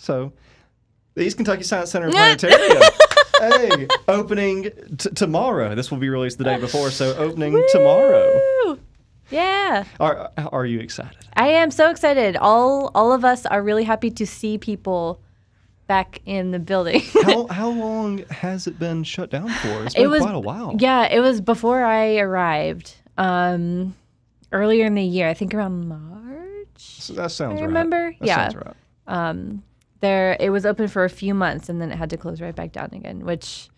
So, the East Kentucky Science Center Planetarium. hey, opening t- tomorrow. This will be released the day before, so opening tomorrow. Yeah. Are are you excited? I am so excited. All all of us are really happy to see people back in the building. How how long has it been shut down for? It's It been was- quite a while. yeah, it was before I arrived. Um earlier in the year, I think around March. So that sounds I right. remember. That Yeah. right. Um there it was open for a few months and then it had to close right back down again, which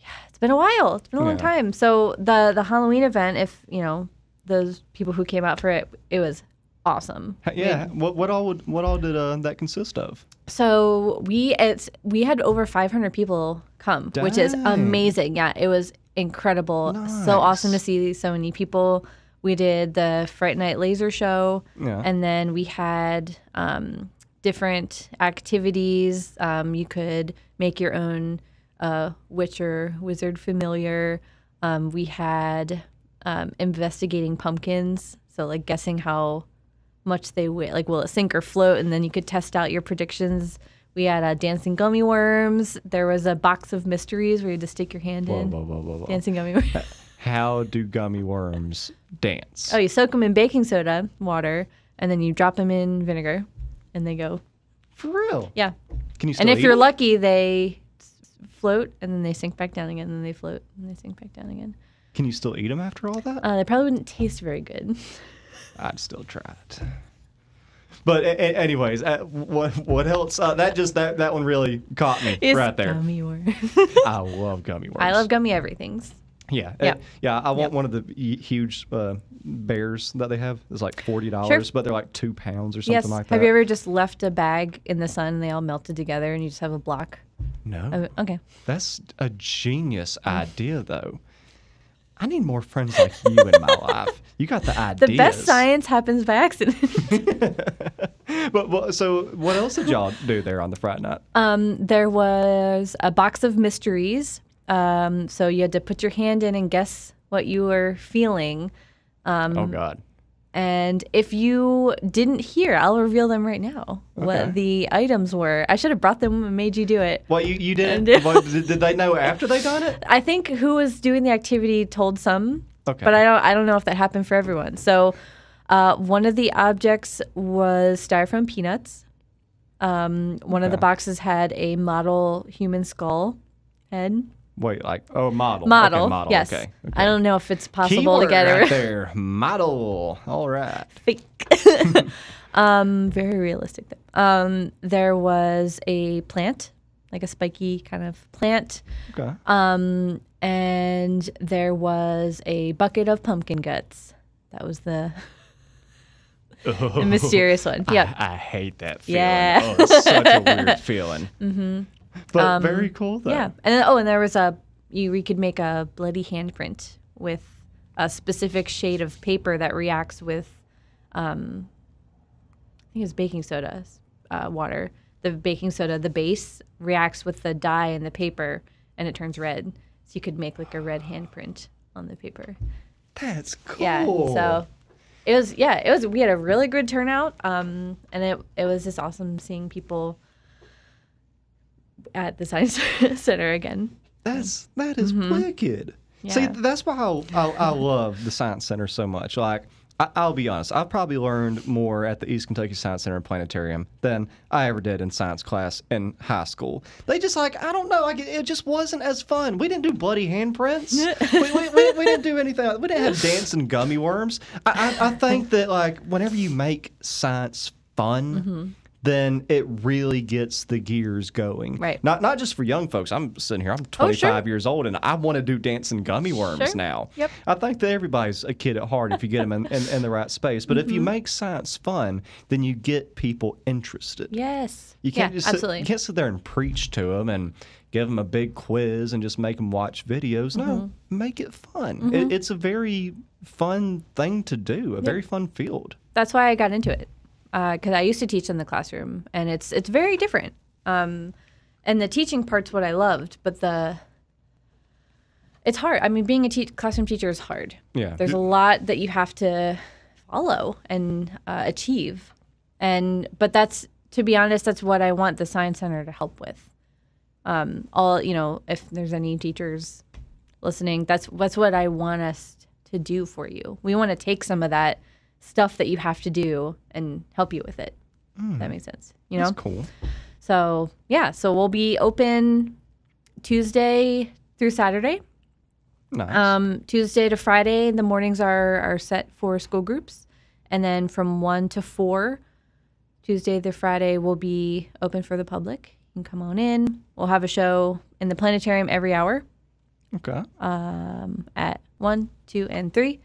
yeah, it's been a while. It's been a long Yeah. time. So the the Halloween event, if you know, those people who came out for it, it was awesome. Yeah. What what all would what all did uh, that consist of? So we it's we had over 500 people come, which is amazing. Yeah, it was incredible. So awesome to see so many people. We did the Fright Night Laser Show, Yeah. and then we had um, different activities. Um, you could make your own uh, witch or wizard familiar. Um, we had um, investigating pumpkins, so like guessing how much they weigh. Like, will it sink or float? And then you could test out your predictions. We had uh, dancing gummy worms. There was a box of mysteries where you had to stick your hand Whoa, in. whoa, whoa, whoa, whoa. Dancing gummy worms. How do gummy worms dance? oh, you soak them in baking soda, water, and then you drop them in vinegar, and they go. For real? Yeah. Can you still And if eat you're them? lucky, they float and then they sink back down again, and then they float and they sink back down again. Can you still eat them after all that? Uh, they probably wouldn't taste very good. I'd still try it. But a- a- anyways, uh, what what else? Uh, that just that that one really caught me It's right there. Gummy worm. I love gummy worms. I love gummy everythings. Yeah, Yep. uh, yeah. I want Yep. one of the huge uh, bears that they have. It's like forty dollars, but they're like two pounds or something yes. like that. Have you ever just left a bag in the sun and they all melted together and you just have a block? No, of? Okay. that's a genius idea, though. I need more friends like you in my life. You got the ideas. The best science happens by accident. But, but so, what else did y'all do there on the Friday night? um, there was a box of mysteries. Um, so you had to put your hand in and guess what you were feeling. Um, oh God. And if you didn't hear, I'll reveal them right now. Okay. What the items were. I should have brought them and made you do it. Well, you, you didn't. Well, did, did they know after they done it? I think who was doing the activity told some, Okay. but I don't. I don't know if that happened for everyone. So, uh, one of the objects was styrofoam peanuts. Um, one of the boxes had a model human skull head. Wait, like oh, model. Model, Okay, model. yes. Okay. I don't know if it's possible Keyword to get it right there. Model. All right. fake. um, very realistic. Though. Um, there was a plant, like a spiky kind of plant. Okay. Um, and there was a bucket of pumpkin guts. That was the, the mysterious one. Yep. I, I hate that feeling. Yeah. Oh, it's such a weird feeling. Mm-hmm. But very cool though. Yeah. And then, oh, and there was a you we could make a bloody handprint with a specific shade of paper that reacts with um I think it's baking soda, uh, water. The baking soda, the base reacts with the dye in the paper and it turns red. So you could make like a red handprint on the paper. That's cool. Yeah. So it was yeah, it was we had a really good turnout. Um and it it was just awesome seeing people at the science center again. That's that is Mm-hmm. wicked. See, that's why I, I, I love the Science Center so much. Like, I, I'll be honest, I've probably learned more at the East Kentucky Science Center and Planetarium than I ever did in science class in high school. They just like I don't know, like it, it just wasn't as fun. We didn't do bloody handprints. we, we, we, we didn't do anything. We didn't have dancing gummy worms. I, I, I think that like whenever you make science fun. Mm-hmm. Then it really gets the gears going. Right. Not not just for young folks. I'm sitting here. I'm Oh, 25 sure. years old and I want to do dancing gummy worms Sure. now. Yep. I think that everybody's a kid at heart if you get them in, in, in the right space. But if Mm-hmm. you make science fun, then you get people interested. Yes. You can't yeah, just sit, absolutely. you can't sit there and preach to them and give them a big quiz and just make them watch videos. Mm-hmm. No, make it fun. It, it's a very fun thing to do. A very fun field. That's why I got into it because I used to teach in the classroom, and it's it's very different. Um, and the teaching part's what I loved, but the it's hard. I mean, being a te- classroom teacher is hard. Yeah. There's a lot that you have to follow and uh, achieve, and but that's to be honest, that's what I want the Science Center to help with. Um, all you know, if there's any teachers listening, that's that's what I want us to do for you. We want to take some of that stuff that you have to do and help you with it. If that makes sense. You know. That's cool. So yeah, so we'll be open Tuesday through Saturday. Nice. Um, Tuesday to Friday, the mornings are are set for school groups, and then from one to four, Tuesday to Friday will be open for the public. You can come on in. We'll have a show in the planetarium every hour okay. um, at one, two, and three.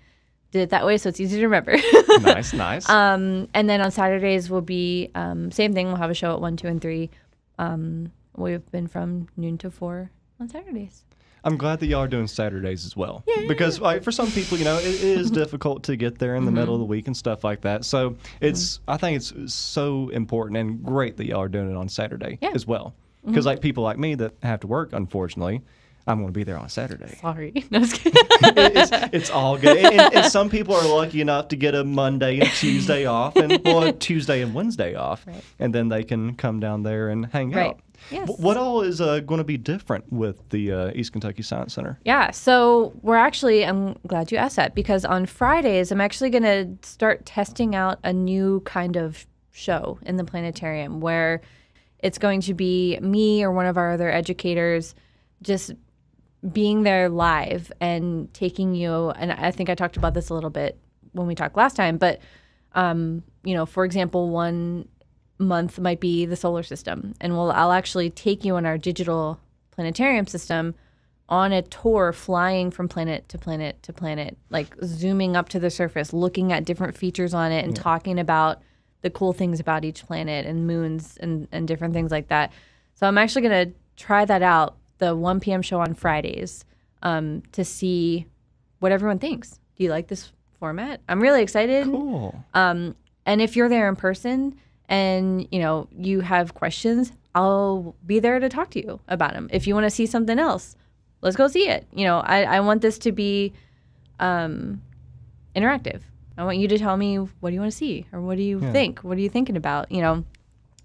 Did it that way so it's easy to remember. nice, nice. Um, and then on Saturdays we'll be um, same thing. We'll have a show at one, two, and three. Um, we've been from noon to four on Saturdays. I'm glad that y'all are doing Saturdays as well. Because like for some people, you know, it, is difficult to get there in the middle of the week and stuff like that. So it's I think it's so important and great that y'all are doing it on Saturday Yeah. as well. Because like people like me that have to work, unfortunately, I'm going to be there on Saturday. Sorry, no, just kidding. it's, it's all good. And, and, and some people are lucky enough to get a Monday and Tuesday off, and well, a Tuesday and Wednesday off, Right. and then they can come down there and hang Right. out. Yes. What all is uh, going to be different with the uh, East Kentucky Science Center? Yeah, so we're actually, I'm glad you asked that because on Fridays, I'm actually going to start testing out a new kind of show in the planetarium where it's going to be me or one of our other educators just being there live and taking you. And I think I talked about this a little bit when we talked last time, but, um, you know, for example, one month might be the solar system, and we'll I'll actually take you on our digital planetarium system on a tour flying from planet to planet to planet, like zooming up to the surface, looking at different features on it and talking about the cool things about each planet and moons and, and different things like that. So I'm actually going to try that out, the 1 p.m. show on Fridays, um, to see what everyone thinks. Do you like this format? I'm really excited. Cool. Um, and if you're there in person and you know you have questions, I'll be there to talk to you about them. If you want to see something else, let's go see it. You know, I, I want this to be um, interactive. I want you to tell me what do you want to see or what do you Yeah. think? What are you thinking about? You know,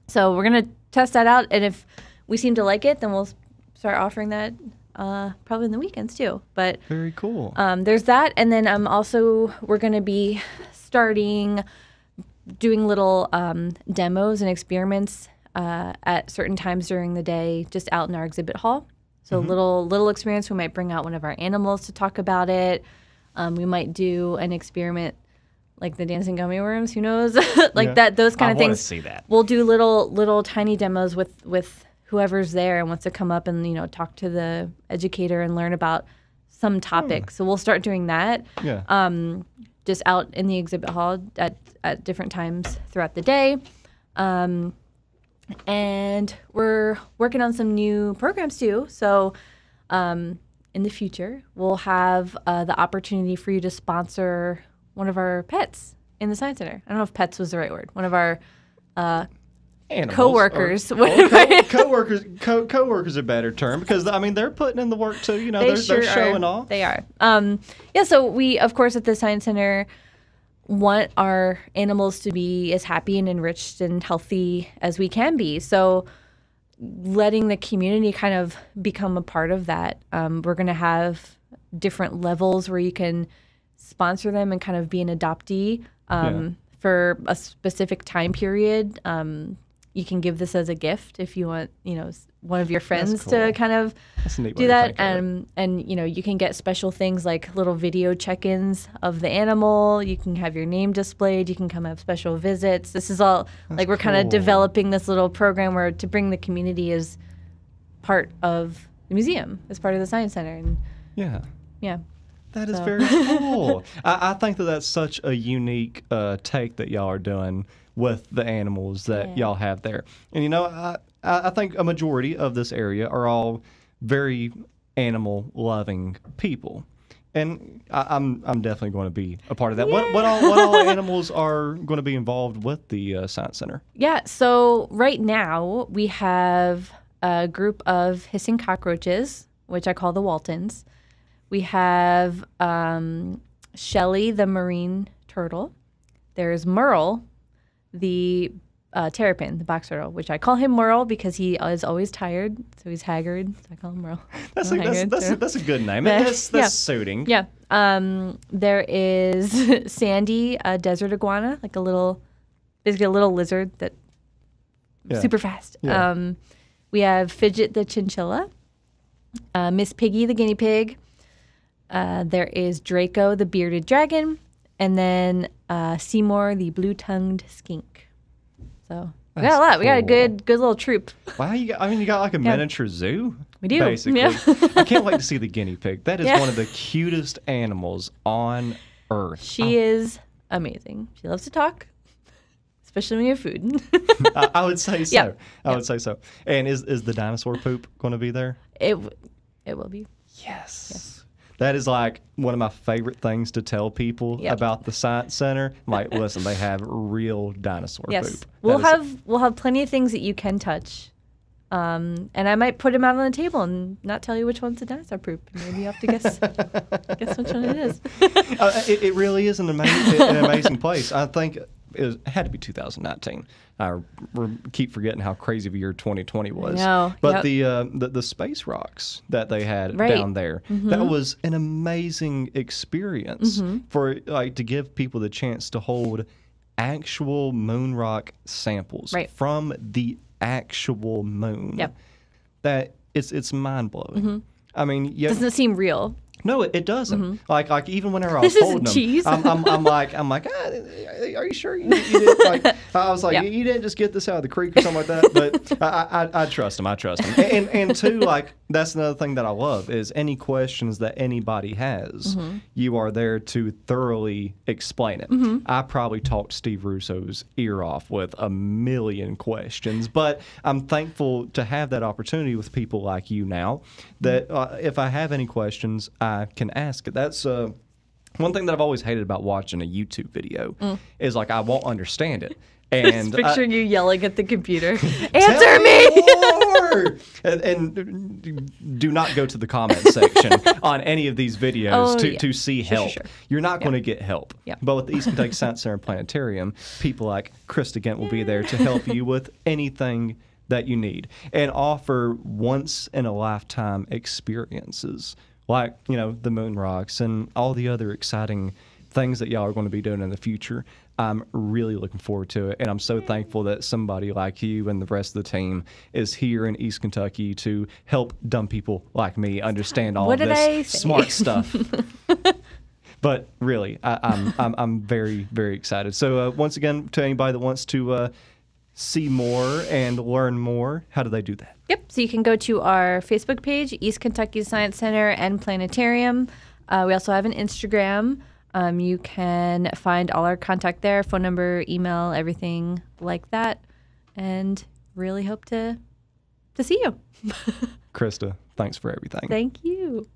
so we're gonna test that out, and if we seem to like it, then we'll start offering that uh, probably in the weekends too. But Very cool. um, there's that, and then um, also we're going to be starting doing little um, demos and experiments uh, at certain times during the day, just out in our exhibit hall. So little little experience. We might bring out one of our animals to talk about it. Um, we might do an experiment like the dancing gummy worms. Who knows? like Yeah. that. Those kind I of things see that. we'll do little little tiny demos with with whoever's there and wants to come up and you know talk to the educator and learn about some topic. So we'll start doing that yeah. um, just out in the exhibit hall at at different times throughout the day. Um, and we're working on some new programs too. So um, in the future, we'll have uh, the opportunity for you to sponsor one of our pets in the science center. I don't know if pets was the right word. One of our uh, Animals coworkers. Or, well, co- coworkers. Co- coworkers are a better term because I mean they're putting in the work too. You know, they they're, sure they're showing are. off. They are. Um, yeah. So we, of course, at the science center, want our animals to be as happy and enriched and healthy as we can be. So letting the community kind of become a part of that. Um, we're going to have different levels where you can sponsor them and kind of be an adoptee um, for a specific time period. Um, you can give this as a gift if you want, you know, one of your friends cool. to kind of That's a neat way do that think it. and and you know you can get special things like little video check-ins of the animal you can have your name displayed you can come have special visits this is all like we're kind of developing this little program where to bring the community as part of the museum as part of the science center and Yeah. yeah That is So- very cool. I, I think that that's such a unique uh, take that y'all are doing with the animals that Yeah. y'all have there. And you know, I, I think a majority of this area are all very animal loving people. And I, I'm I'm definitely going to be a part of that. What what all what all animals are going to be involved with the uh, science center? Yeah, so right now we have a group of hissing cockroaches, which I call the Waltons. We have um, Shelly, the marine turtle. There's Merle, the uh, terrapin, the box turtle, which I call him Merle because he is always tired, so he's haggard. So I call him Merle. That's a, that's, haggard, that's, so- a, that's a good name. Yeah. That's, that's Yeah. suiting. Yeah. Um, there is Sandy, a desert iguana, like a little, basically a little lizard that Yeah. super fast. Yeah. Um, we have Fidget the chinchilla, uh, Miss Piggy the guinea pig. Uh, there is Draco the bearded dragon, and then uh, Seymour the blue tongued skink. So we got a lot. We got a good, good little troop. Wow, you got, I mean, you got like a miniature zoo. We do, Basically. yeah. I can't wait to see the guinea pig. That is Yeah. one of the cutest animals on earth. She is amazing. She loves to talk, especially when you have food. I, I would say so. Yeah. I would say so. And is, is the dinosaur poop going to be there? it, w- it will be. Yes. Yes. That is like one of my favorite things to tell people Yep. about the science center. Like, listen, they have real dinosaur Yes, poop. we'll That is- have we'll have plenty of things that you can touch, um, and I might put them out on the table and not tell you which one's a dinosaur poop. Maybe you have to guess guess which one it is. Uh, it, it really is an amazing, an amazing place. I think it, was, it had to be 2019. I keep forgetting how crazy of a year 2020 was. know, But yep. the, uh, the the space rocks that they had Right. Mm-hmm. down there, that was an amazing experience for like to give people the chance to hold actual moon rock samples Right. from the actual moon. Yep. That it's it's mind blowing. I mean, yeah, Doesn't it seem real? No, it, it doesn't. Like like even whenever I was Mm-hmm. This holding them. I'm, I'm, I'm like I'm like, ah, are you sure you, you did? Like I was like, Yeah. you didn't just get this out of the creek or something like that. But I, I, I trust him. I trust him. And and two, like that's another thing that I love is any questions that anybody has, Mm-hmm. you are there to thoroughly explain it. I probably talked Steve Russo's ear off with a million questions, but I'm thankful to have that opportunity with people like you now. That uh, if I have any questions, I can ask it. That's uh, one thing that I've always hated about watching a YouTube video is like I won't understand it. And Just I- picturing you yelling at the computer. Answer me! and, and do not go to the comment section on any of these videos Oh, to, yeah. to see Sure, sure, help. sure. You're not going to get help. Yeah. But with the East Kentucky Science Center and Planetarium, people like Chrysta Ghent will be there to help you with anything that you need and offer once in a lifetime experiences like, you know, the moon rocks and all the other exciting things that y'all are going to be doing in the future. I'm really looking forward to it. And I'm so thankful that somebody like you and the rest of the team is here in East Kentucky to help dumb people like me understand all What of this smart stuff. but really, I, I'm, I'm I'm very very excited. So uh, once again, to anybody that wants to uh, see more and learn more, how do they do that? Yep. So you can go to our Facebook page, East Kentucky Science Center and Planetarium. Uh, we also have an Instagram. Um, you can find all our contact there, phone number, email, everything like that. And really hope to to see you. Chrysta, thanks for everything. Thank you.